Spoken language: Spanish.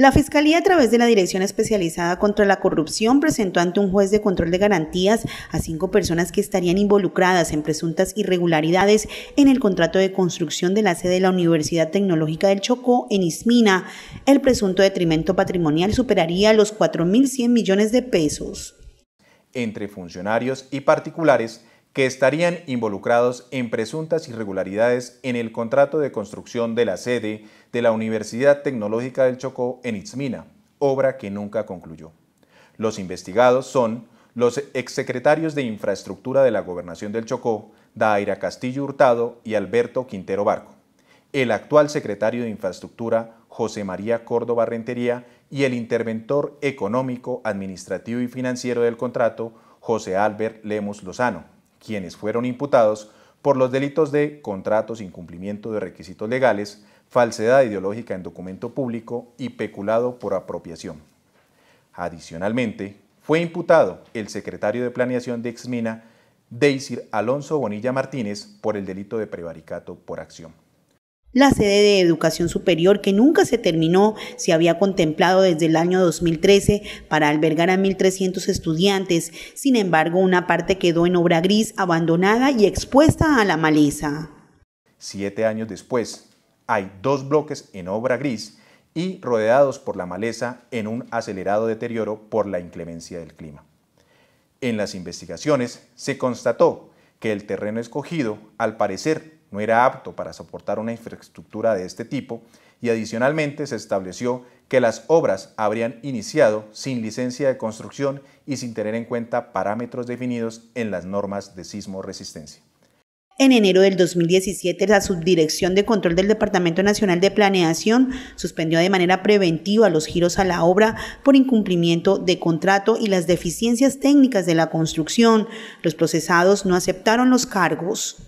La Fiscalía, a través de la Dirección Especializada contra la Corrupción, presentó ante un juez de control de garantías a cinco personas que estarían involucradas en presuntas irregularidades en el contrato de construcción de la sede de la Universidad Tecnológica del Chocó en Ismina. El presunto detrimento patrimonial superaría los 4.100 millones de pesos. Entre funcionarios y particulares que estarían involucrados en presuntas irregularidades en el contrato de construcción de la sede de la Universidad Tecnológica del Chocó en Itzmina, obra que nunca concluyó. Los investigados son los exsecretarios de Infraestructura de la Gobernación del Chocó, Daira Castillo Hurtado y Alberto Quintero Barco, el actual secretario de Infraestructura, José María Córdoba Rentería, y el interventor económico, administrativo y financiero del contrato, José Albert Lemus Lozano quienes fueron imputados por los delitos de contratos, incumplimiento de requisitos legales, falsedad ideológica en documento público y peculado por apropiación. Adicionalmente, fue imputado el secretario de Planeación de Exmina, Deisir Alonso Bonilla Martínez, por el delito de prevaricato por acción. La sede de educación superior, que nunca se terminó, se había contemplado desde el año 2013 para albergar a 1.300 estudiantes. Sin embargo, una parte quedó en obra gris, abandonada y expuesta a la maleza. Siete años después, hay dos bloques en obra gris y rodeados por la maleza en un acelerado deterioro por la inclemencia del clima. En las investigaciones se constató que el terreno escogido, al parecer, no era apto para soportar una infraestructura de este tipo y adicionalmente se estableció que las obras habrían iniciado sin licencia de construcción y sin tener en cuenta parámetros definidos en las normas de sismo resistencia. En enero del 2017, la Subdirección de Control del Departamento Nacional de Planeación suspendió de manera preventiva los giros a la obra por incumplimiento de contrato y las deficiencias técnicas de la construcción. Los procesados no aceptaron los cargos.